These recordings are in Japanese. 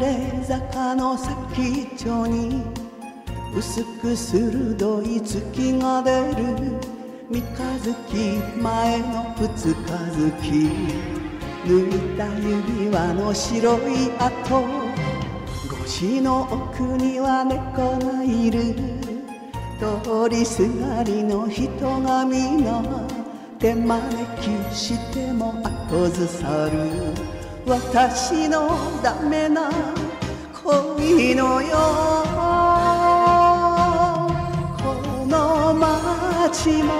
れ坂の先っちょに薄く鋭い月が出る三日月前の二日月。抜いた指輪の白い跡。五時の奥には猫がいる。通りすがりの人が皆手招きしても後ずさる。私のダメな恋のよう。この街も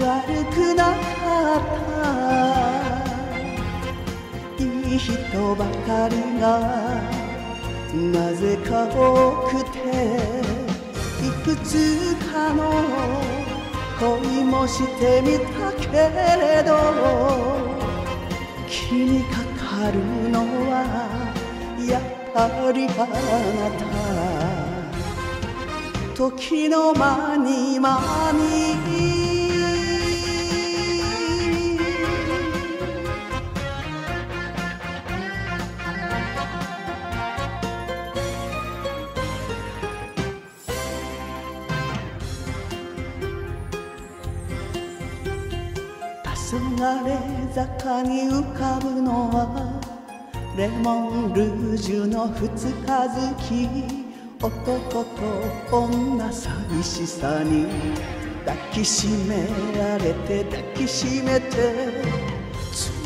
悪くなかった。いい人ばかりがなぜか多くていくつかの恋もしてみたけれど。気にかかるのはやっぱりあなた。時の間に間に黄昏坂に浮かぶのはレモンルージュの二日月男と女寂しさに抱きしめられて抱きしめて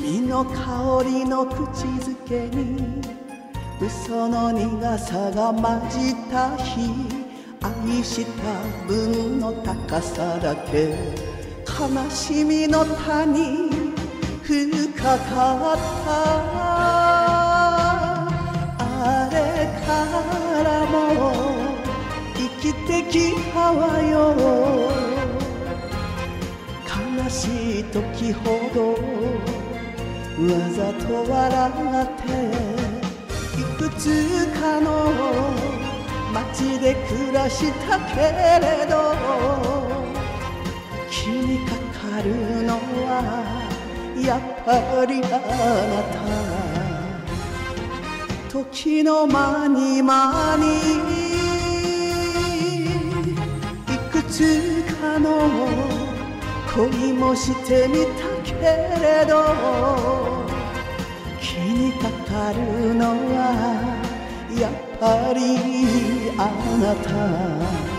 罪の香りの口づけに嘘の苦さが混じった日愛した分の高さだけ。悲しみの谷深かった。あれからも生きてきたわよ。悲しい時ほどわざと笑っていくつかの街で暮らしたけれど気にかかるのはやっぱりあなた。時の間に間にいくつかの恋もしてみたけれど気にかかるのはやっぱりあなた。